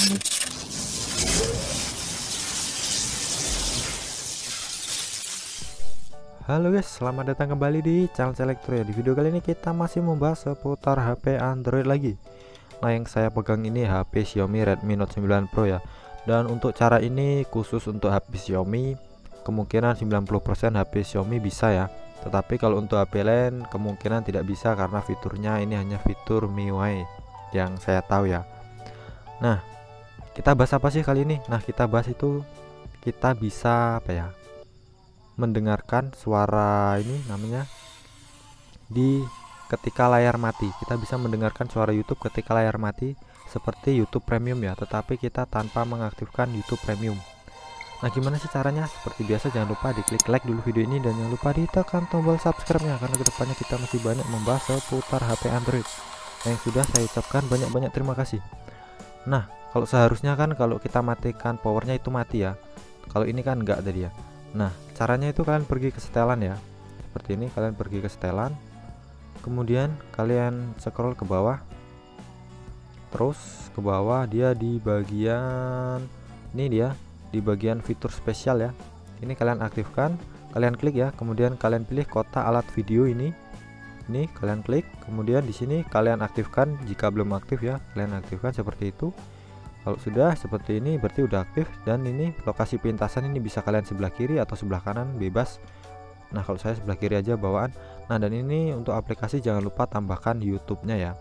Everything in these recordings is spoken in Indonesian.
Halo guys, selamat datang kembali di channel Selector ya. Di video kali ini kita masih membahas seputar HP Android lagi. Nah, yang saya pegang ini HP Xiaomi Redmi Note 9 Pro ya. Dan untuk cara ini khusus untuk HP Xiaomi, kemungkinan 90% HP Xiaomi bisa ya. Tetapi kalau untuk HP lain kemungkinan tidak bisa karena fiturnya ini hanya fitur MIUI yang saya tahu ya. Nah, kita bahas apa sih kali ini? Nah, kita bahas itu kita bisa apa ya? mendengarkan suara ini namanya di ketika layar mati kita bisa mendengarkan suara YouTube ketika layar mati seperti YouTube Premium ya tetapi kita tanpa mengaktifkan YouTube Premium Nah gimana sih caranya? Seperti biasa jangan lupa diklik like dulu video ini dan jangan lupa ditekan tombol subscribe-nya karena ke depannya kita masih banyak membahas seputar HP Android. Yang sudah saya ucapkan banyak-banyak terima kasih. Nah kalau seharusnya kan kalau kita matikan powernya itu mati ya. Kalau ini kan enggak tadi ya. Nah, caranya itu kalian pergi ke setelan ya. Seperti ini kalian pergi ke setelan. Kemudian kalian scroll ke bawah. Terus ke bawah dia di bagian ini dia di bagian fitur spesial ya. Ini kalian aktifkan, kalian klik ya. Kemudian kalian pilih kotak alat video ini. Ini kalian klik, kemudian di sini kalian aktifkan jika belum aktif ya. Kalian aktifkan seperti itu kalau sudah seperti ini berarti udah aktif dan ini lokasi pintasan ini bisa kalian sebelah kiri atau sebelah kanan bebas. Nah kalau saya sebelah kiri aja bawaan. Nah dan ini untuk aplikasi jangan lupa tambahkan YouTube nya ya.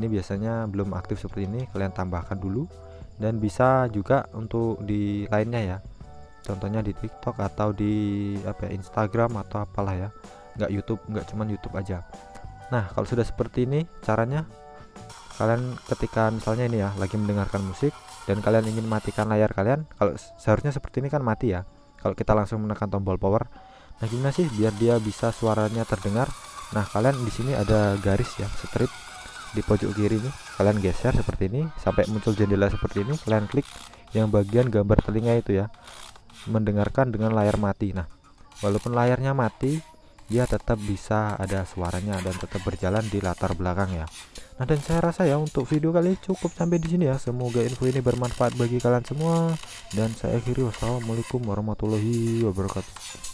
Ini biasanya belum aktif seperti ini kalian tambahkan dulu. Dan bisa juga untuk di lainnya ya. Contohnya di TikTok atau di apa ya, Instagram atau apalah ya. Nggak YouTube nggak cuman YouTube aja. Nah kalau sudah seperti ini caranya kalian ketika misalnya ini ya lagi mendengarkan musik dan kalian ingin matikan layar kalian kalau seharusnya seperti ini kan mati ya. Kalau kita langsung menekan tombol power nah gimana sih biar dia bisa suaranya terdengar? Nah kalian di sini ada garis ya strip di pojok kiri ini. Kalian geser seperti ini sampai muncul jendela seperti ini kalian klik yang bagian gambar telinga itu ya mendengarkan dengan layar mati. Nah walaupun layarnya mati dia tetap bisa ada suaranya dan tetap berjalan di latar belakang ya Nah dan saya rasa ya untuk video kali ini cukup sampai di sini ya. Semoga info ini bermanfaat bagi kalian semua dan saya akhiri wassalamualaikum warahmatullahi wabarakatuh.